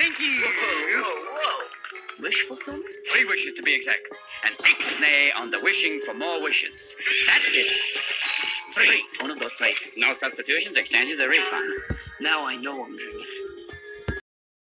Thank you. Whoa, whoa, whoa. Wish fulfillment? Three wishes to be exact. And ixnay on the wishing for more wishes. That's it. Three. One of those places. No substitutions, exchanges, or refund. Now I know I'm dreaming.